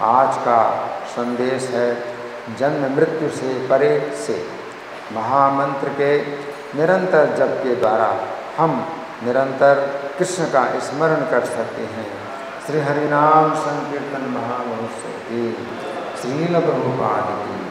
आज का संदेश है जन्म मृत्यु से परे से। महामंत्र के निरंतर जप के द्वारा हम निरंतर कृष्ण का स्मरण कर सकते हैं। श्री हरिनाम संकीर्तन महामहोत्सव की श्रील प्रभुपाद की